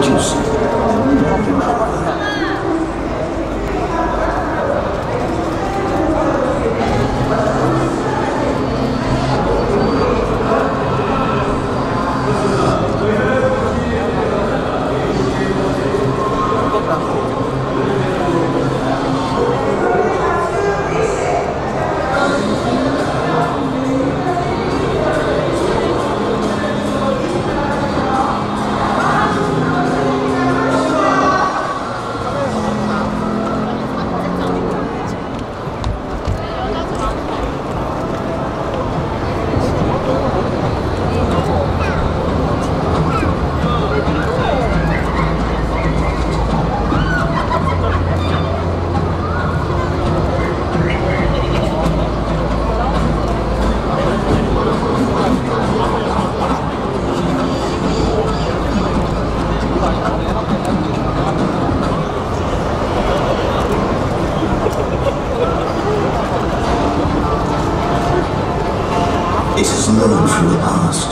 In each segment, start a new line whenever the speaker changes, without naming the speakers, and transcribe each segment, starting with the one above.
Introducing It has learned from the past.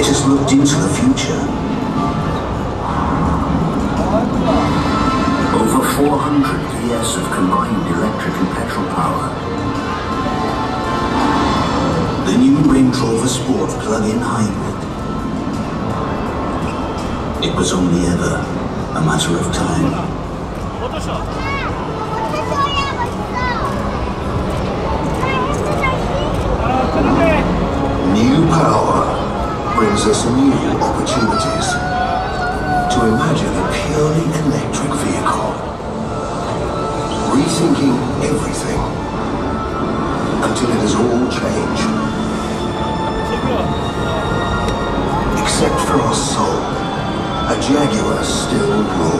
It has looked into the future. Over 400 PS of combined electric and petrol power. The new Range Rover Sport plug-in hybrid. It was only ever a matter of time. New power brings us new opportunities to imagine a purely electric vehicle. Rethinking everything until it has all changed. Except for a Jaguar still roars,